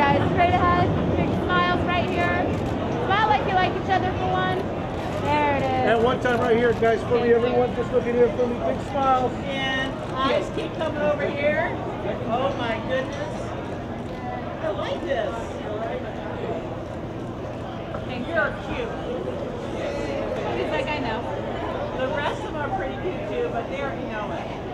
guys. Straight ahead. Big smiles right here. Smile like you like each other for one. There it is. And one time right here, guys, for me, everyone, just look at here for me, big smiles. And eyes keep coming over here. Oh my goodness. I like this. And you're cute. He's like, I know. The rest of them are pretty cute too, but they're, know it.